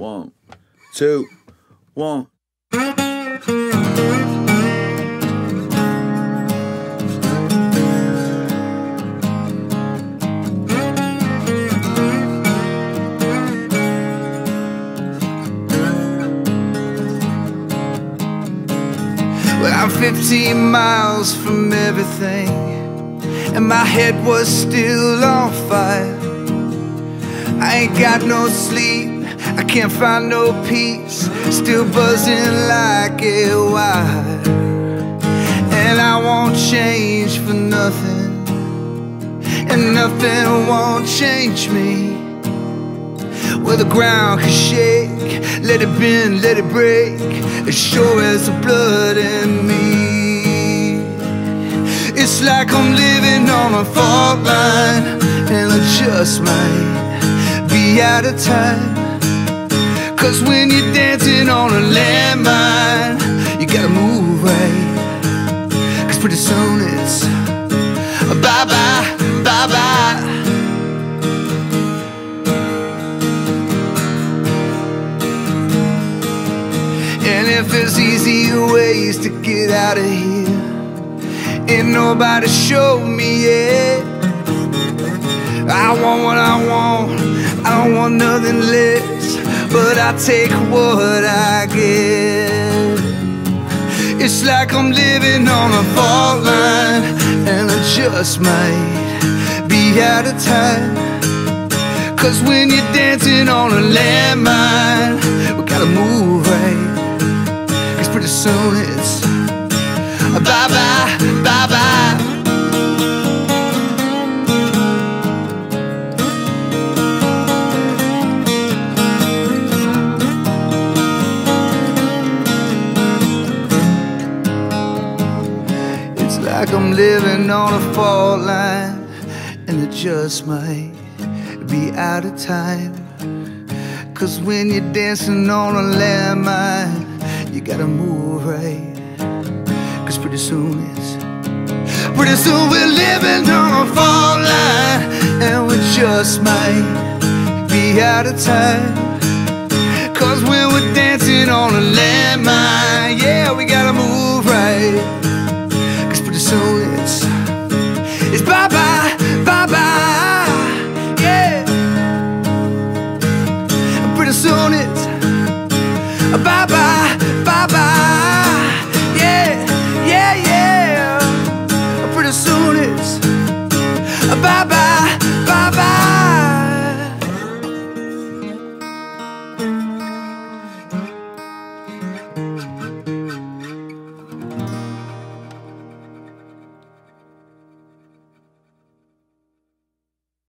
one, two, one. Well, I'm 15 miles from everything, and my head was still on fire. I ain't got no sleep, I can't find no peace, still buzzing like a wire. And I won't change for nothing, and nothing won't change me. Where the ground can shake, let it bend, let it break, as sure as the blood in me. It's like I'm living on a fault line, and I just might be out of time. Cause when you're dancing on a landmine, you gotta move right. Cause pretty soon it's bye bye, bye bye. And if there's easier ways to get out of here, ain't nobody showed me yet. I want what I want, I don't want nothing less, but I take what I get. It's like I'm living on a fault line, and I just might be out of time. Cause when you're dancing on a landmine, we gotta move right. Cause pretty soon it's bye bye, bye bye. Like I'm living on a fault line, and it just might be out of time. Cause when you're dancing on a landmine, you gotta move right. Cause pretty soon it's Pretty soon we're living on a fault line, and we just might be out of time. so it's